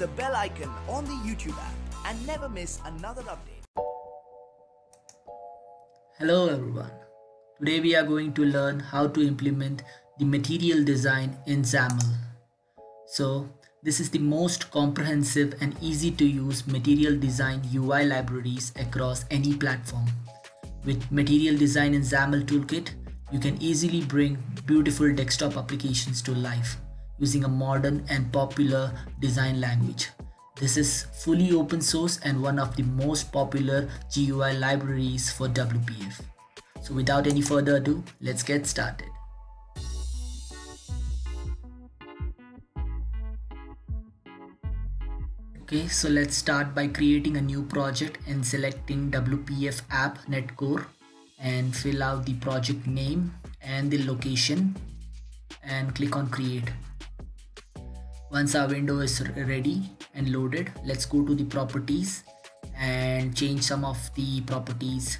the bell icon on the YouTube app and never miss another update. Hello everyone. Today we are going to learn how to implement the material design in XAML. So this is the most comprehensive and easy to use material design UI libraries across any platform. With material design in XAML toolkit, you can easily bring beautiful desktop applications to life using a modern and popular design language. This is fully open source and one of the most popular GUI libraries for WPF. So without any further ado, let's get started. Okay, so let's start by creating a new project and selecting WPF app netcore and fill out the project name and the location and click on create. Once our window is ready and loaded, let's go to the properties and change some of the properties.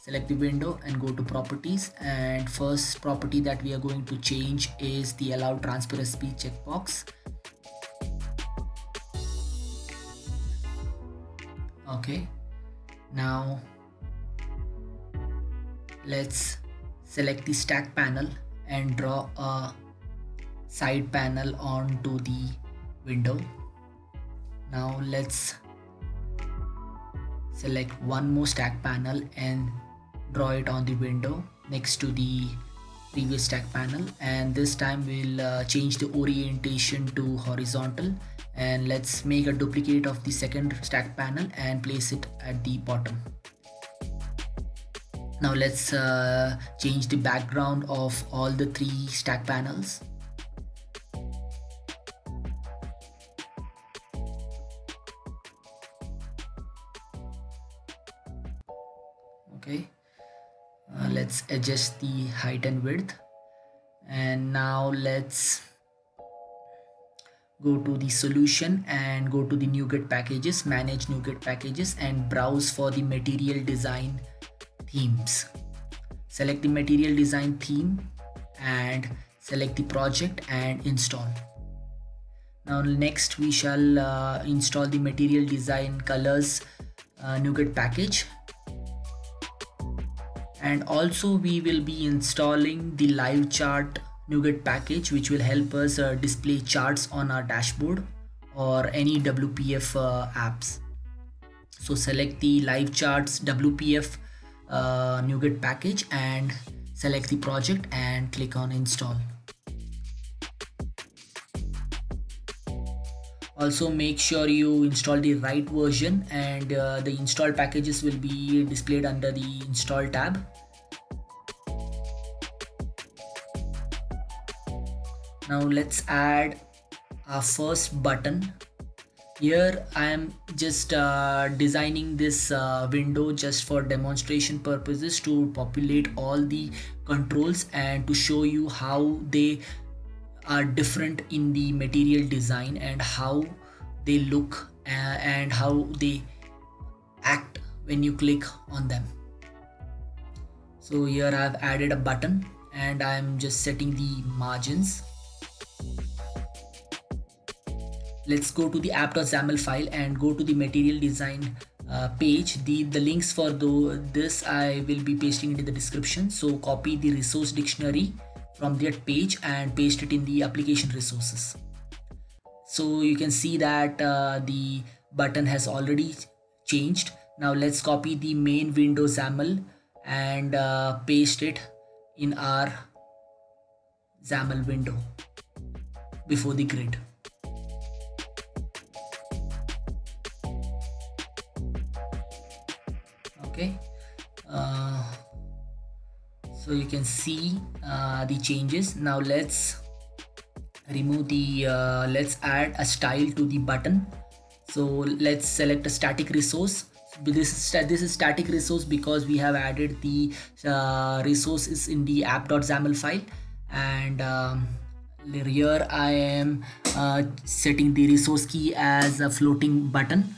Select the window and go to properties. And first property that we are going to change is the allow transparency checkbox. Okay. Now let's select the stack panel and draw a side panel onto the window. Now let's select one more stack panel and draw it on the window next to the previous stack panel. And this time we'll uh, change the orientation to horizontal. And let's make a duplicate of the second stack panel and place it at the bottom. Now let's uh, change the background of all the three stack panels let's adjust the height and width. And now let's go to the solution and go to the NuGet packages manage NuGet packages and browse for the material design themes. Select the material design theme and select the project and install. Now next we shall uh, install the material design colors uh, NuGet package and also we will be installing the live chart NuGet package which will help us uh, display charts on our dashboard or any WPF uh, apps. So select the live charts WPF uh, NuGet package and select the project and click on install. Also make sure you install the right version and uh, the install packages will be displayed under the install tab. Now let's add our first button. Here I am just uh, designing this uh, window just for demonstration purposes to populate all the controls and to show you how they are different in the material design and how they look uh, and how they act when you click on them. So here I've added a button and I'm just setting the margins. Let's go to the app.xaml file and go to the material design uh, page. The the links for the, this I will be pasting into the description. So copy the resource dictionary from that page and paste it in the application resources. So you can see that uh, the button has already changed. Now let's copy the main window XAML and uh, paste it in our XAML window before the grid. Okay. Uh, so you can see uh, the changes. Now let's remove the uh, let's add a style to the button. So let's select a static resource. This is this is static resource because we have added the uh, resources in the app.xaml file. And um, here I am uh, setting the resource key as a floating button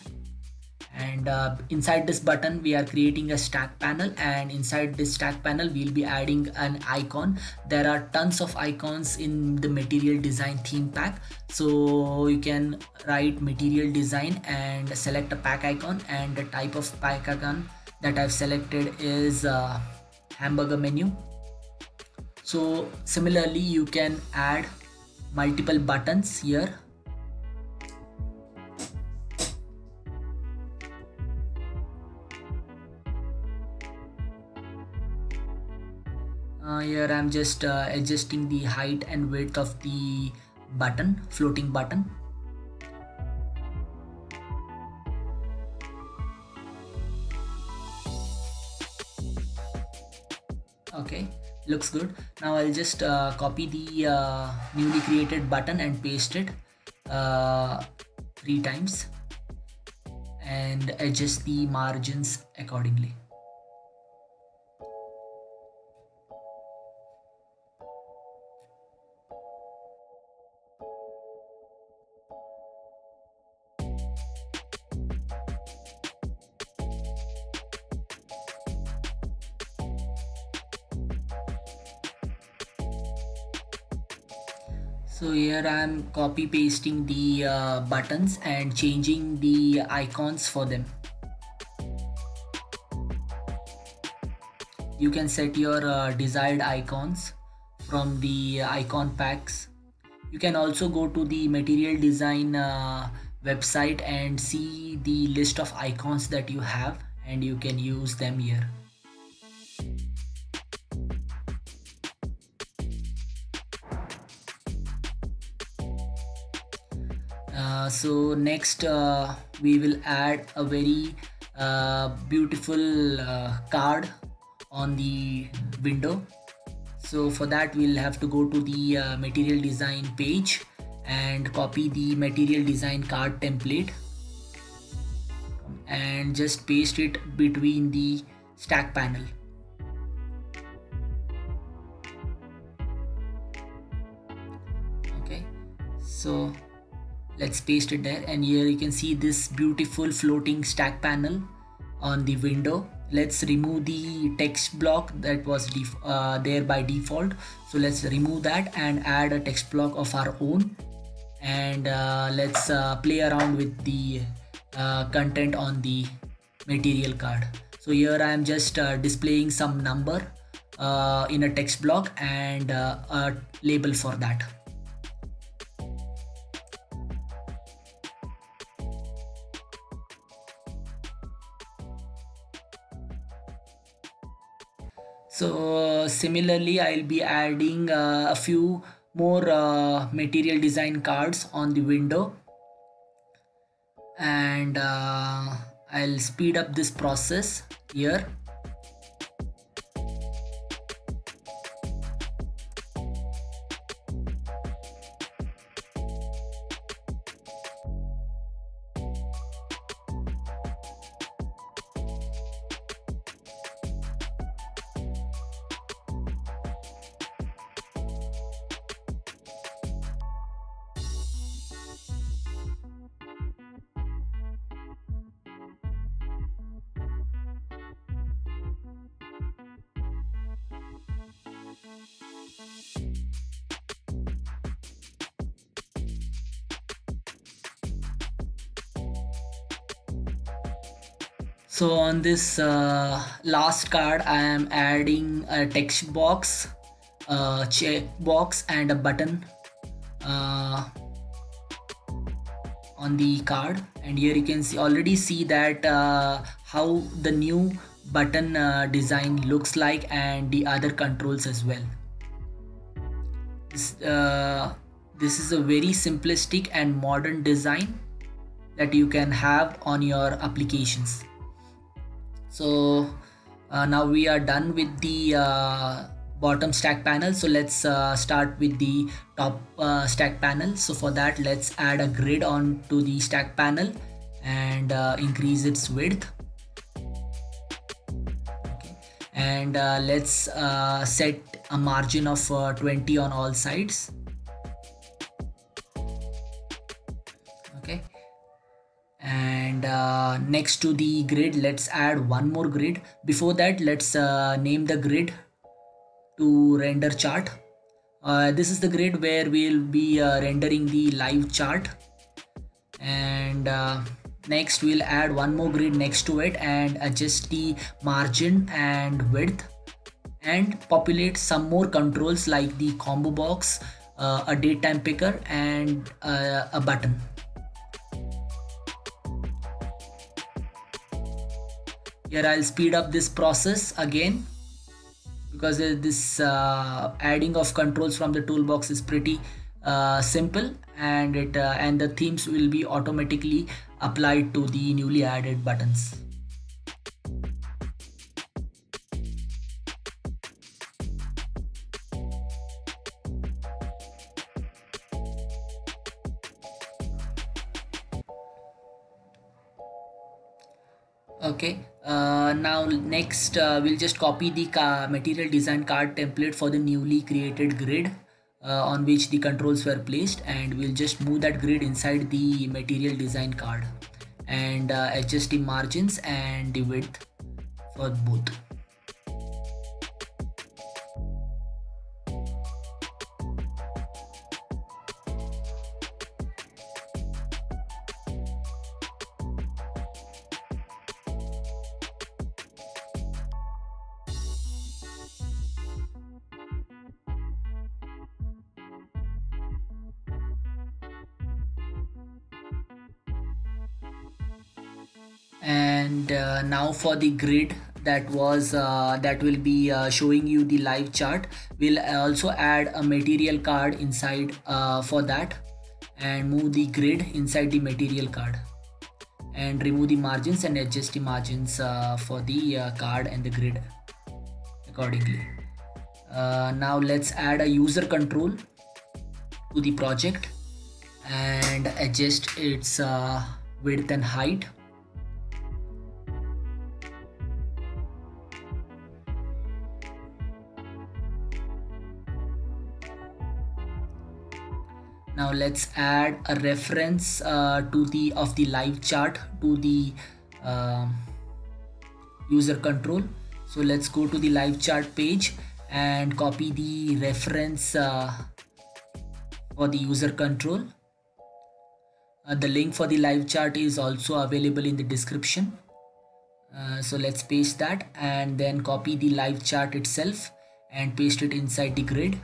and uh, inside this button we are creating a stack panel. And inside this stack panel we'll be adding an icon. There are tons of icons in the material design theme pack. So you can write material design and select a pack icon. And the type of pack icon that I've selected is uh, hamburger menu. So similarly you can add multiple buttons here here I'm just uh, adjusting the height and width of the button floating button. Okay looks good. Now I'll just uh, copy the uh, newly created button and paste it uh, three times and adjust the margins accordingly so here I'm copy pasting the uh, buttons and changing the icons for them. You can set your uh, desired icons from the icon packs. You can also go to the material design uh, website and see the list of icons that you have and you can use them here so next uh, we will add a very uh, beautiful uh, card on the window. So for that we'll have to go to the uh, material design page and copy the material design card template and just paste it between the stack panel. Okay. So let's paste it there. And here you can see this beautiful floating stack panel on the window. Let's remove the text block that was uh, there by default. So let's remove that and add a text block of our own. And uh, let's uh, play around with the uh, content on the material card. So here i am just uh, displaying some number uh, in a text block and a label for that so similarly I'll be adding uh, a few more uh, material design cards on the window. And uh, I'll speed up this process here so on this uh, last card I am adding a text box a check box and a button uh, on the card. And here you can see already see that uh, how the new button uh, design looks like and the other controls as well. This, uh, this is a very simplistic and modern design that you can have on your applications so uh, now we are done with the uh, bottom stack panel. So let's uh, start with the top uh, stack panel. So for that let's add a grid on to the stack panel and uh, increase its width. And uh, let's set a margin of 20 on all sides. Okay. And next to the grid let's add one more grid. Before that let's uh, name the grid to render chart. Uh, this is the grid where we'll be uh, rendering the live chart. And uh, next we'll add one more grid next to it and adjust the margin and width and populate some more controls like the combo box uh, a date time picker and uh, a button here I'll speed up this process again because this uh, adding of controls from the toolbox is pretty uh, simple and it uh, and the themes will be automatically applied to the newly added buttons okay uh, now next uh, we'll just copy the material design card template for the newly created grid uh, on which the controls were placed and we'll just move that grid inside the material design card. And uh, adjust the margins and the width for both and uh, now for the grid that was uh, that will be uh, showing you the live chart we'll also add a material card inside uh, for that. And move the grid inside the material card. And remove the margins and adjust the margins uh, for the uh, card and the grid accordingly. Now let's add a user control to the project and adjust its width and height now let's add a reference uh, to the of the live chart to the uh, user control. So let's go to the live chart page and copy the reference uh, for the user control. Uh, the link for the live chart is also available in the description. Uh, so let's paste that and then copy the live chart itself and paste it inside the grid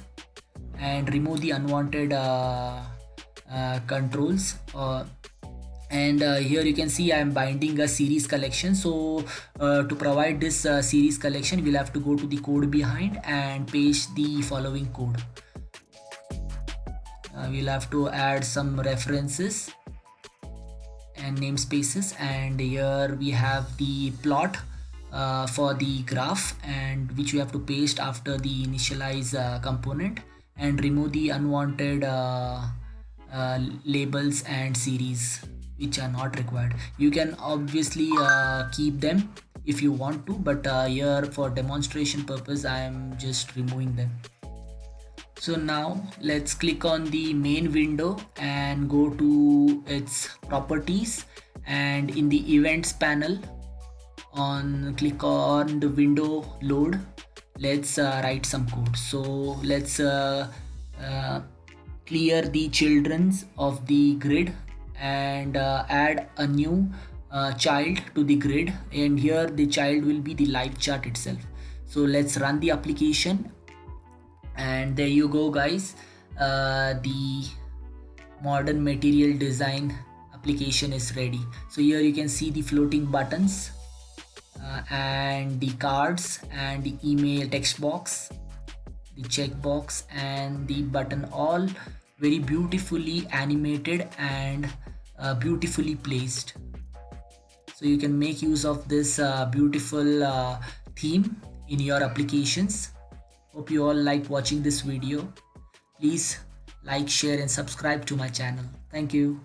and remove the unwanted uh, uh, controls uh, and uh, here you can see I am binding a series collection. So uh, to provide this uh, series collection we'll have to go to the code behind and paste the following code. We'll have to add some references and namespaces and here we have the plot for the graph and which we have to paste after the initialize component and remove the unwanted uh, uh, labels and series which are not required. You can obviously uh, keep them if you want to but uh, here for demonstration purpose i am just removing them. So now let's click on the main window and go to its properties. And in the events panel on click on the window load let's uh, write some code. So let's uh, uh, clear the children's of the grid and uh, add a new uh, child to the grid. And here the child will be the live chart itself. So let's run the application. And there you go guys. Uh, the modern material design application is ready. So here you can see the floating buttons and the cards and the email text box the checkbox and the button all very beautifully animated and uh, beautifully placed. So you can make use of this uh, beautiful uh, theme in your applications. Hope you all like watching this video. Please like share and subscribe to my channel. Thank you